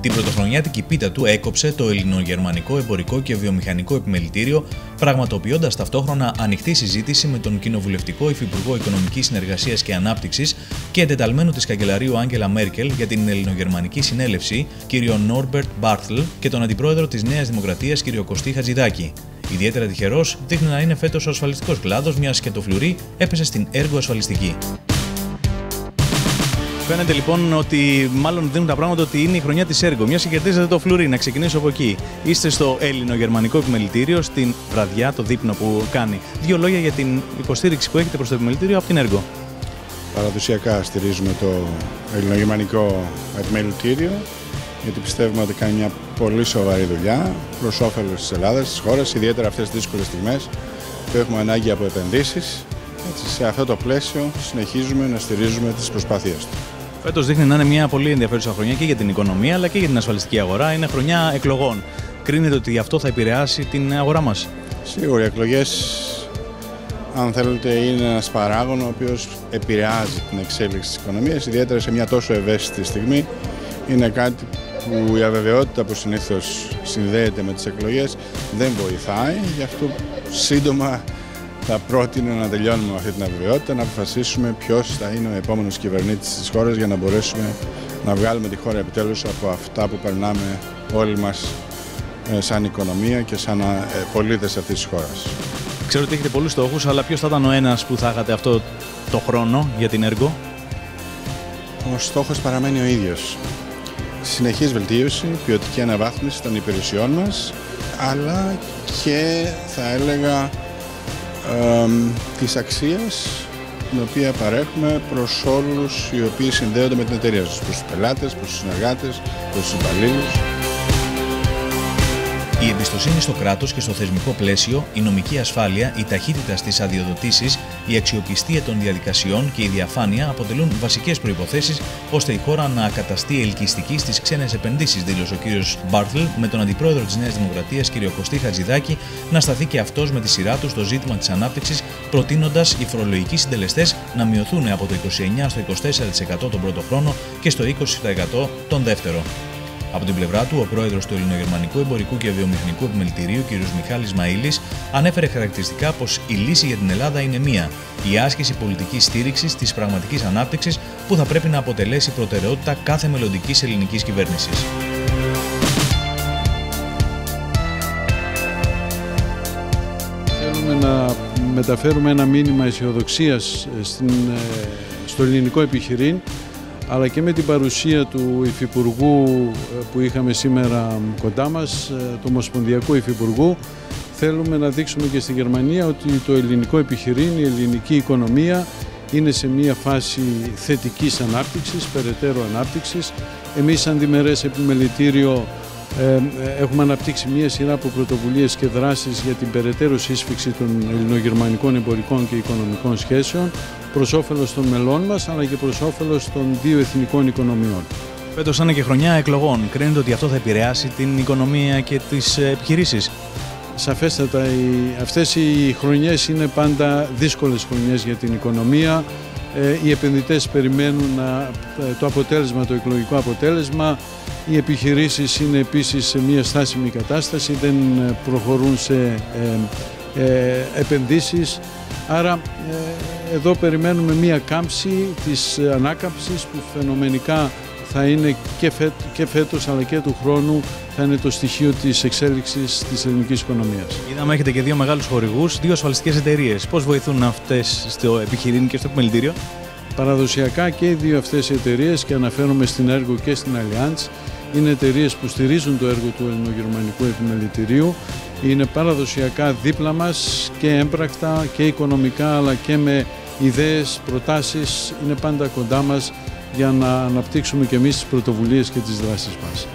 Την πρωτοχρονιάτικη πίτα του έκοψε το ελληνογερμανικό εμπορικό και βιομηχανικό επιμελητήριο, πραγματοποιώντας ταυτόχρονα ανοιχτή συζήτηση με τον κοινοβουλευτικό υφυπουργό Οικονομικής Συνεργασίας και Ανάπτυξης και εντεταλμένο της καγκελαρίου Άγγελα Μέρκελ για την Ελληνογερμανική Συνέλευση, κ. Νόρμπερτ Μπάρθλ, και τον αντιπρόεδρο της Νέας Δημοκρατίας, κ. Κωστή Χατζηδάκη. Ιδιαίτερα τυχερός δείχνει να είναι φέτος ο ασφαλιστικός κλάδος, μιας και το φλουρί έπεσε στην έργο ασφαλιστική. Φαίνεται λοιπόν ότι μάλλον δίνουν τα πράγματα ότι είναι η χρονιά της έργο. Μια και κερδίζετε το φλουρί, να ξεκινήσω από εκεί. Είστε στο Έλληνο-Γερμανικό Επιμελητήριο, στην βραδιά, το δείπνο που κάνει. Δύο λόγια για την υποστήριξη που έχετε προς το Επιμελητήριο από την έργο. Παραδοσιακά στηρίζουμε το Ελληνογερμανικό Επιμελητήριο γιατί πιστεύουμε ότι κάνει μια πολύ σοβαρή δουλειά προς όφελος της Ελλάδας, της χώρας, ιδιαίτερα αυτές τις δύσκολες στιγμές που έχουμε ανάγκη από επενδύσεις. σε αυτό το πλαίσιο συνεχίζουμε να στηρίζουμε τις προσπάθειές του. Φέτος δείχνει να είναι μια πολύ ενδιαφέρουσα χρονιά και για την οικονομία αλλά και για την ασφαλιστική αγορά. Είναι χρονιά εκλογών. Κρίνεται ότι αυτό θα επηρεάσει την αγορά μας. Σίγουρα οι εκλογές, αν θέλετε, είναι ένας παράγον ο οποίος επηρεάζει την εξέλιξη της οικονομίας, ιδιαίτερα σε μια τόσο ευαίσθητη στιγμή. Είναι κάτι που η αβεβαιότητα που συνήθως συνδέεται με τις εκλογές δεν βοηθάει. Γι' αυτό σύντομα θα πρότεινα να τελειώνουμε αυτή την αβεβαιότητα, να αποφασίσουμε ποιος θα είναι ο επόμενος κυβερνήτης της χώρας για να μπορέσουμε να βγάλουμε τη χώρα επιτέλους από αυτά που περνάμε όλοι μας ε, σαν οικονομία και σαν ε, πολίτες αυτής της χώρας. Ξέρω ότι έχετε πολλούς στόχους, αλλά ποιος θα ήταν ο ένας που θα είχατε αυτό το χρόνο για την έργο; Ο στόχος παραμένει ο ίδιος. Συνεχής βελτίωση, ποιοτική αναβάθμιση των υπηρεσιών μας, αλλά και θα έλεγα ε, της αξίας την οποία παρέχουμε προς όλους οι οποίοι συνδέονται με την εταιρεία σας, προς τους πελάτες, προς τους συνεργάτες, προς τους υπαλλήλους. Η εμπιστοσύνη στο κράτος και στο θεσμικό πλαίσιο, η νομική ασφάλεια, η ταχύτητας στι αδειοδοτήσεις, η αξιοπιστία των διαδικασιών και η διαφάνεια αποτελούν βασικές προποθέσει ώστε η χώρα να καταστεί ελκυστική στις ξένες επενδύσεις, δήλωσε ο κ. Μπάρθλ με τον αντιπρόεδρο της Νέας Δημοκρατίας κ. Κωστή Χατζηδάκη να σταθεί και αυτός με τη σειρά του στο ζήτημα της ανάπτυξης, προτείνοντας οι φορολογικοί συντελεστές να μειωθούν από το 29% στο 24% τον πρώτο χρόνο και στο 20% τον δεύτερο. Από την πλευρά του, ο πρόεδρος του Ελληνογερμανικού Εμπορικού και Βιομηχανικού Επιμελητηρίου, κ. Μιχάλης Μαήλη, ανέφερε χαρακτηριστικά πως η λύση για την Ελλάδα είναι μία: η άσκηση πολιτικής στήριξης της πραγματικής ανάπτυξης που θα πρέπει να αποτελέσει προτεραιότητα κάθε μελλοντικής ελληνικής κυβέρνησης. Θέλουμε να μεταφέρουμε ένα μήνυμα αισιοδοξίας ε, στο ελληνικό επιχειρήν αλλά και με την παρουσία του Υφυπουργού ε, που είχαμε σήμερα κοντά μας, ε, του Ομοσπονδιακού Υφυπουργού, θέλουμε να δείξουμε και στη Γερμανία ότι το ελληνικό επιχειρήν, η ελληνική οικονομία είναι σε μια φάση θετικής ανάπτυξης, περαιτέρω ανάπτυξης. Εμείς σαν διμερές επιμελητήριο ε, έχουμε αναπτύξει μια σειρά από πρωτοβουλίες και δράσεις για την περαιτέρω σύσφυξη των ελληνογερμανικών εμπορικών και οικονομικών σχέσεων προς όφελος των μελών μας αλλά και προς όφελος των δύο εθνικών οικονομιών. Φέτος είναι και χρονιά εκλογών. Κρίνεται ότι αυτό θα επηρεάσει την οικονομία και τις επιχειρήσεις. Σαφέστατα, αυτές οι χρονιές είναι πάντα δύσκολες χρονιές για την οικονομία. Ε, οι επενδυτές περιμένουν ε, το αποτέλεσμα, το εκλογικό αποτέλεσμα. Οι επιχειρήσεις είναι επίσης σε μια στάσιμη κατάσταση, δεν ε, προχωρούν σε επενδύσεις. Άρα εδώ περιμένουμε μία κάμψη της ανάκαμψης που φαινομενικά θα είναι και, φέ, και φέτος αλλά και του χρόνου θα είναι το στοιχείο της εξέλιξης της ελληνικής οικονομίας. Είδαμε έχετε και δύο μεγάλους χορηγούς, δύο ασφαλιστικές εταιρείες. Πώς βοηθούν αυτές στο επιχειρήν και στο επιμελητήριο; Παραδοσιακά και οι δύο αυτές οι εταιρείες και αναφέρομαι στην έργο και στην Allianz είναι εταιρείες που στηρίζουν το έργο του Ελληνογερμανικού Επιμελητηρίου. Είναι παραδοσιακά δίπλα μας και έμπρακτα και οικονομικά αλλά και με ιδέες, προτάσεις. Είναι πάντα κοντά μας για να αναπτύξουμε και εμείς τις πρωτοβουλίες και τις δράσεις μας.